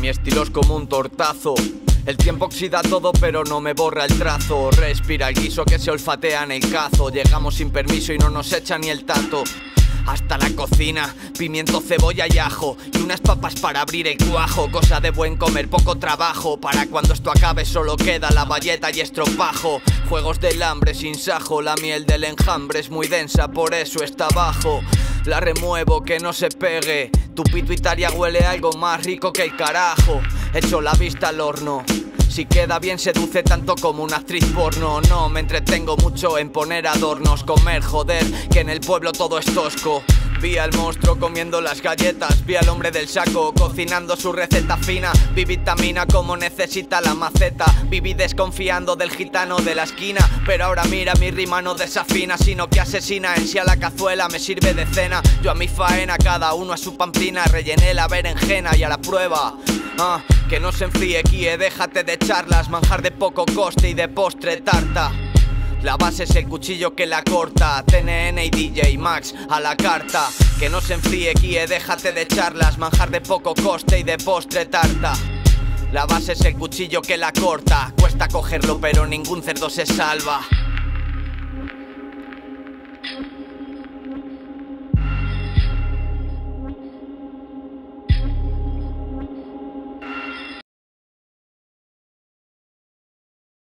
Mi estilo es como un tortazo. El tiempo oxida todo pero no me borra el trazo. Respira el guiso que se olfatea en el cazo. Llegamos sin permiso y no nos echa ni el tato. Hasta la cocina, pimiento, cebolla y ajo. Y unas papas para abrir el cuajo, cosa de buen comer, poco trabajo, para cuando esto acabe solo queda la valleta y estropajo, juegos del hambre sin sajo, la miel del enjambre es muy densa, por eso está bajo, la remuevo que no se pegue, tu pituitaria huele algo más rico que el carajo, echo la vista al horno. Si queda bien seduce tanto como una actriz porno. No, me entretengo mucho en poner adornos Comer, joder, que en el pueblo todo es tosco. Vi al monstruo comiendo las galletas, vi al hombre del saco cocinando su receta fina, vi vitamina como necesita la maceta, viví desconfiando del gitano de la esquina, pero ahora mira mi rima no desafina, sino que asesina. En sí a la cazuela, me sirve de cena, yo a mi faena, cada uno a su pamplina, rellené la berenjena y a la prueba. Ah, que no se enfríe, Kie, déjate de charlas, manjar de poco coste y de postre tarta. La base es el cuchillo que la corta TNN y DJ Max a la carta. Que no se enfríe, Kie, déjate de charlas Manjar de poco coste y de postre tarta. La base es el cuchillo que la corta Cuesta cogerlo pero ningún cerdo se salva